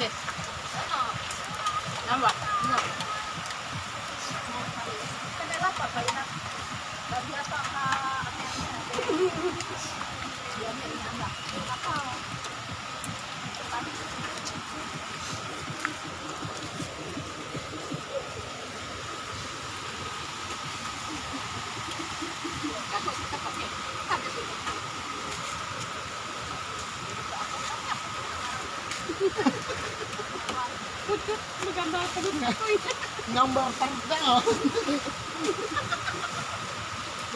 です。何番？何番？Thank you. Maganda ka dun. Number tanda oh.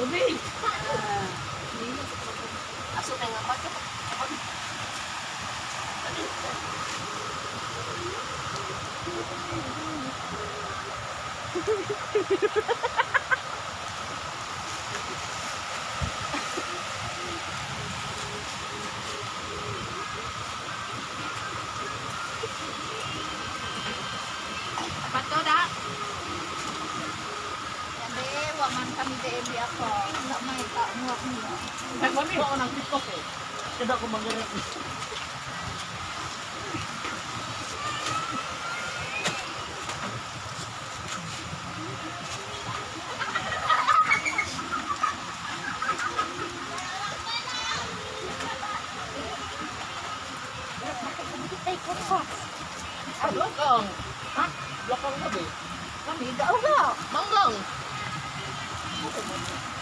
Gabi. Aso kay nga pa. Kami DMB ako. Wala may kamuha niya. Nagmami. Ako nang tiktok eh. Kada ko ko. Ah, blokang. Ha? Blokang gabi. Kami daw. Thank you.